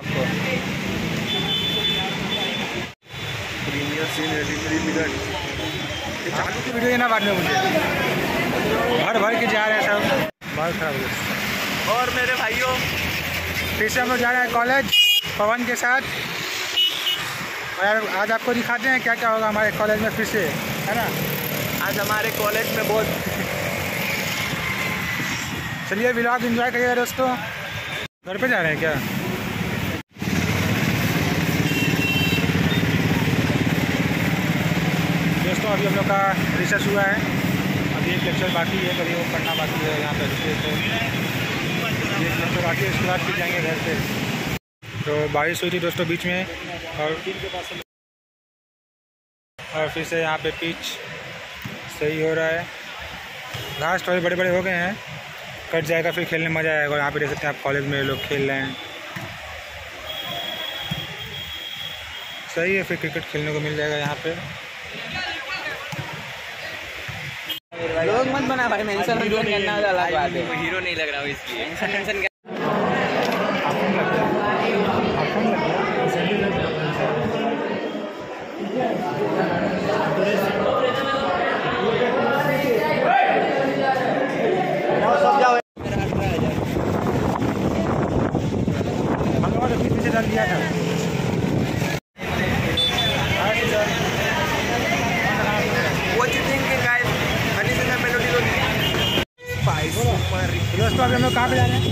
आपको। Premier scene eighty three minute ये चालू की वीडियो देना बाद में मुझे। भर भर के जा रहे हैं सब। बहुत खराब हो और मेरे भाइयों फिर से हम लोग जा रहे हैं कॉलेज पवन के साथ। और आज आपको दिखाते हैं क्या क्या होगा हमारे कॉलेज में फिर से है ना? आज हमारे कॉलेज में बहुत चलिए व्लॉग एंजॉय करिएगा दोस्तों। घर पे जा रहे हैं क्या? दोस्तों अभी हम लोग का रिसर्च हुआ है। अभी एक लेक्चर बाकी है कभी वो पढ़ना बाकी है यहाँ पर एक लेक्चर बाकी है, उसके बाद फिर जाएँगे घर पे। तो बारिश हुई थी दोस्तों बीच में, और और फिर से यहाँ पे पिच सही हो रहा है। घास थोड़े बड़े बड़े हो गए हैं। कट जाएगा, फिर खेलने मज़ा आएगा। यहाँ पे देख सकते हैं आप कॉलेज में लोग खेल रहे हैं। सही है, फिर क्रिकेट खेलने को मिल जाएगा यहाँ पे। लोग मत बना भाई मेंशन मेंशन करना अलग बात है। हीरो नहीं लग रहा हूँ इसलिए। मेंशन मेंशन हम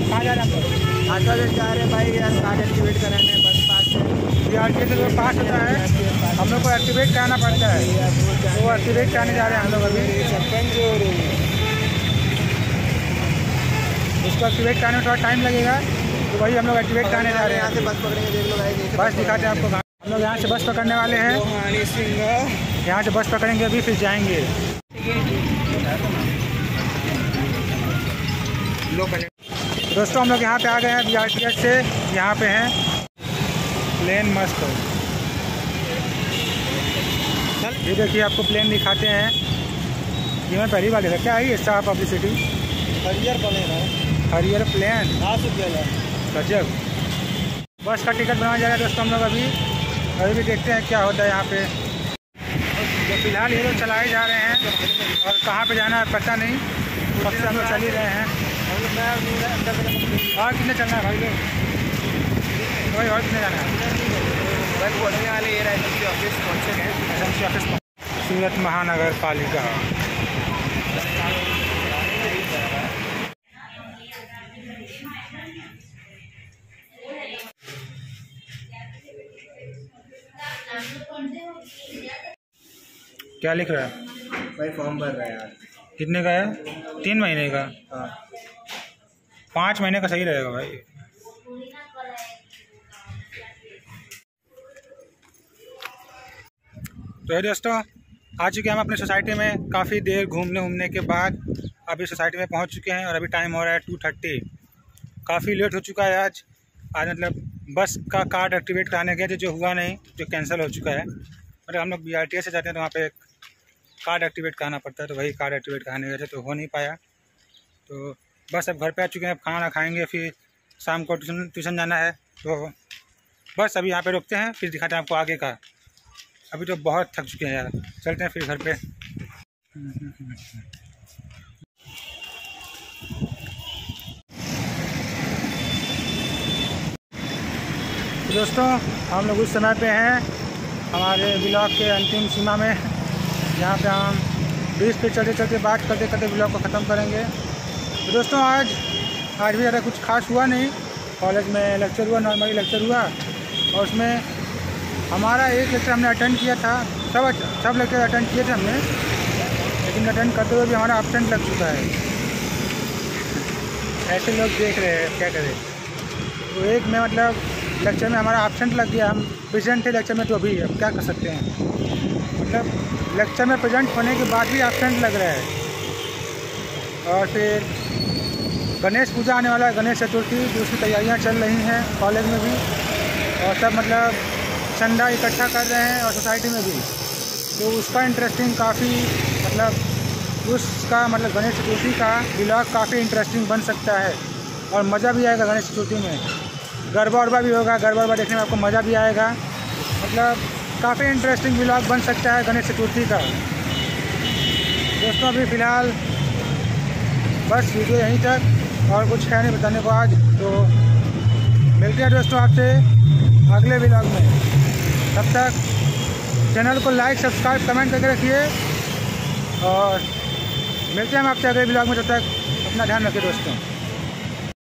जा रहे हैं भाई यार कार्ड एक्टिवेट कराने बस पास से बी आर जो पास होता है हम लोग को एक्टिवेट कराना पड़ता है वो एक्टिवेट कराने जा रहे हैं हम लोग अभी उसको एक्टिवेट कराने में थोड़ा टाइम लगेगा तो वही हम लोग एक्टिवेट कराने जा रहे हैं यहाँ से बस पकड़ेंगे लो बस दिखाते हैं आपको हम लोग यहाँ से बस पकड़ने वाले हैं यहाँ से बस पकड़ेंगे अभी फिर जाएँगे दोस्तों हम लोग यहाँ पे आ गए हैं बी आर टी एस से। यहाँ पे हैं। प्लेन मस्त। हो ये देखिए आपको प्लेन दिखाते हैं। ये मैं पहली बार देखा। क्या है ये स्टार पब्लिसिटी हरियर बने है हरियर प्लेन। गजब। बस का टिकट बनाया जा रहा है दोस्तों हम लोग अभी। अभी भी देखते हैं क्या होता है यहाँ पे। तो फ़िलहाल ये लोग चलाए जा रहे हैं और कहाँ पे जाना है पता नहीं। कब से हम लोग चल ही रहे हैं। और कितने चलना है भाई? लोग भाई और कितने जाना है? बस बोलने वाले ये रहे ऑफ़िस पहुँचे हैं। ऑफ़िस सूरत महानगर पालिका। क्या लिख रहा है? भाई फॉर्म भर रहा है यार। कितने का है? तीन महीने का? हाँ। पाँच महीने का सही रहेगा भाई। तो ये दोस्तों, आ चुके हैं हम अपने सोसाइटी में काफ़ी देर घूमने घूमने के बाद। अभी सोसाइटी में पहुँच चुके हैं और अभी टाइम हो रहा है टू थर्टी काफ़ी लेट हो चुका है आज। आज मतलब बस का कार्ड एक्टिवेट कराने गए थे, जो हुआ नहीं, जो कैंसिल हो चुका है। मतलब हम लोग बी आर टी एस से जाते हैं तो वहाँ पर कार्ड एक्टिवेट कराना पड़ता है तो वही कार्ड एक्टिवेट कराने गए थे तो हो नहीं पाया। तो बस अब घर पे आ चुके हैं, अब खाना खाएँगे, फिर शाम को ट्यूशन ट्यूशन जाना है तो बस अभी यहाँ पे रुकते हैं, फिर दिखाते हैं आपको आगे का। अभी तो बहुत थक चुके हैं यार, चलते हैं फिर घर पे। तो दोस्तों, हम लोग उस समय पे हैं, हमारे ब्लॉग के अंतिम सीमा में। यहाँ पे हम बीच पे चलते चलते बात करते करते ब्लॉग को ख़त्म करेंगे। तो दोस्तों, आज आज भी ज़्यादा कुछ खास हुआ नहीं। कॉलेज में लेक्चर हुआ नॉर्मली लेक्चर हुआ। और उसमें हमारा एक लेक्चर हमने अटेंड किया था। सब सब लेक्चर अटेंड किए थे हमने। लेकिन अटेंड करते हुए भी हमारा अपसेंट लग चुका है। ऐसे लोग देख रहे हैं, क्या करें। तो एक में मतलब लेक्चर में हमारा एबसेंट लग गया। हम प्रेजेंट थे लेक्चर में तो अभी, अब क्या कर सकते हैं। मतलब लेक्चर में प्रेजेंट होने के बाद भी एबसेंट लग रहा है। और फिर गणेश पूजा आने वाला है, गणेश चतुर्थी तो उसकी तैयारियाँ चल रही हैं कॉलेज में भी। और सब मतलब चंदा इकट्ठा कर रहे हैं और सोसाइटी में भी। तो उसका इंटरेस्टिंग काफ़ी मतलब उसका मतलब गणेश चतुर्थी का ब्लॉग काफ़ी इंटरेस्टिंग बन सकता है। और मज़ा भी आएगा गणेश चतुर्थी में। गरबा उरबा भी होगा, गरबा उरबा देखने में आपको मज़ा भी आएगा। मतलब काफ़ी इंटरेस्टिंग ब्लॉग बन सकता है गणेश चतुर्थी का। दोस्तों, अभी फ़िलहाल बस वीडियो यहीं तक। और कुछ है नहीं, बताने को आज तो मिलते हैं दोस्तों आपसे अगले ब्लॉग में। तब तक चैनल को लाइक सब्सक्राइब कमेंट करके रखिए और मिलते हैं हम आपसे अगले ब्लॉग में, तब तक अपना ध्यान रखिए दोस्तों।